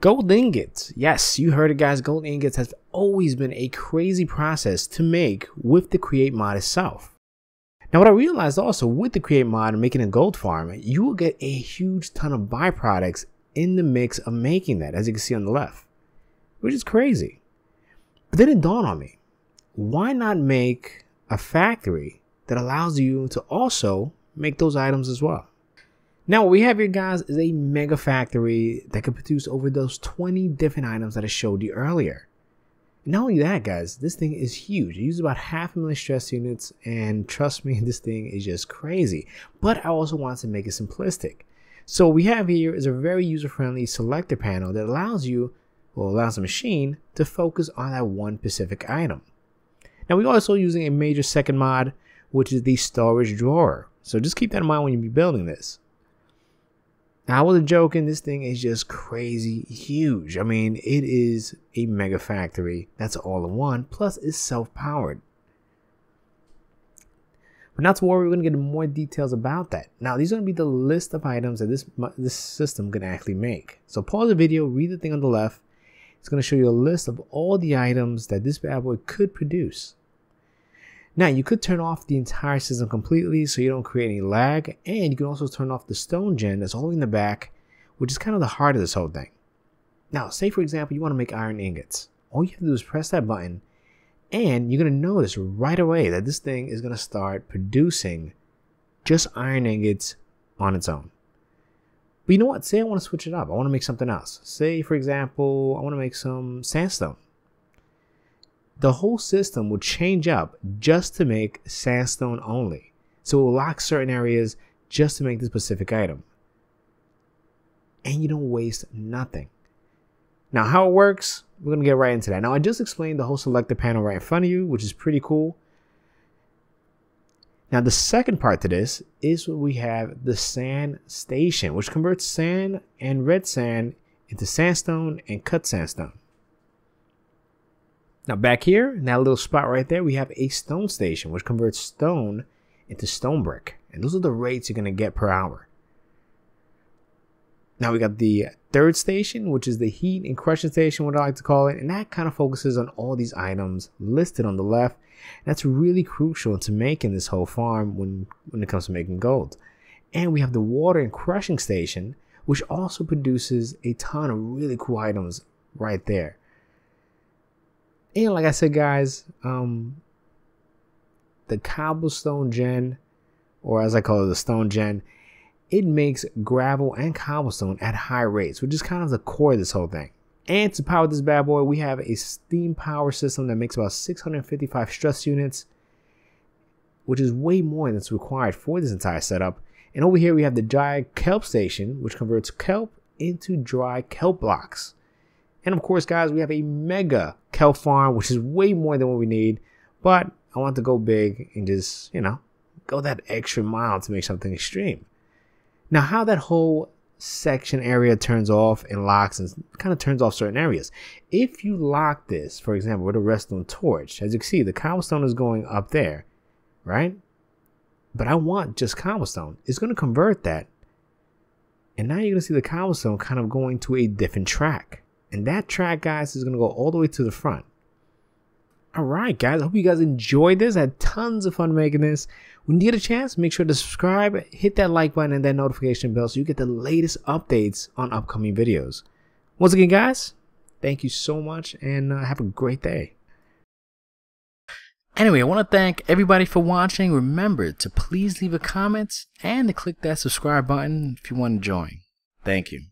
Gold ingots. Yes, you heard it, guys. Gold ingots has always been a crazy process to make with the Create mod itself. Now, what I realized also with the Create mod and making a gold farm, you will get a huge ton of byproducts in the mix of making that, as you can see on the left, which is crazy. But then it dawned on me why not make a factory that allows you to also make those items as well? Now, what we have here, guys, is a mega factory that can produce over those 20 different items that I showed you earlier. Not only that, guys, this thing is huge. It uses about half a million stress units, and trust me, this thing is just crazy. But I also wanted to make it simplistic. So what we have here is a very user-friendly selector panel that allows you, or allows the machine, to focus on that one specific item. Now, we're also using a major second mod, which is the storage drawer. So just keep that in mind when you be building this. Now, I wasn't joking. This thing is just crazy huge. I mean, it is a mega factory that's all in one, plus it's self powered. But not to worry, we're going to get more details about that. Now, these are going to be the list of items that this, this system can actually make. So pause the video, read the thing on the left. It's going to show you a list of all the items that this bad boy could produce. Now you could turn off the entire system completely so you don't create any lag and you can also turn off the stone gen that's all in the back which is kind of the heart of this whole thing. Now say for example you want to make iron ingots. All you have to do is press that button and you're going to notice right away that this thing is going to start producing just iron ingots on its own. But you know what? Say I want to switch it up. I want to make something else. Say, for example, I want to make some sandstone the whole system will change up just to make sandstone only. So it will lock certain areas just to make the specific item. And you don't waste nothing. Now, how it works, we're going to get right into that. Now, I just explained the whole selector panel right in front of you, which is pretty cool. Now, the second part to this is we have the sand station, which converts sand and red sand into sandstone and cut sandstone. Now back here, in that little spot right there, we have a stone station, which converts stone into stone brick. And those are the rates you're going to get per hour. Now we got the third station, which is the heat and crushing station, what I like to call it. And that kind of focuses on all these items listed on the left. That's really crucial to making this whole farm when, when it comes to making gold. And we have the water and crushing station, which also produces a ton of really cool items right there. And like I said, guys, um, the cobblestone gen, or as I call it, the stone gen, it makes gravel and cobblestone at high rates, which is kind of the core of this whole thing. And to power this bad boy, we have a steam power system that makes about 655 stress units, which is way more than is required for this entire setup. And over here we have the dry kelp station, which converts kelp into dry kelp blocks. And of course, guys, we have a mega kelp farm, which is way more than what we need. But I want to go big and just, you know, go that extra mile to make something extreme. Now, how that whole section area turns off and locks and kind of turns off certain areas. If you lock this, for example, with a redstone torch, as you can see, the cobblestone is going up there, right? But I want just cobblestone. It's going to convert that. And now you're going to see the cobblestone kind of going to a different track. And that track, guys, is going to go all the way to the front. All right, guys. I hope you guys enjoyed this. I had tons of fun making this. When you get a chance, make sure to subscribe, hit that like button, and that notification bell so you get the latest updates on upcoming videos. Once again, guys, thank you so much and uh, have a great day. Anyway, I want to thank everybody for watching. Remember to please leave a comment and to click that subscribe button if you want to join. Thank you.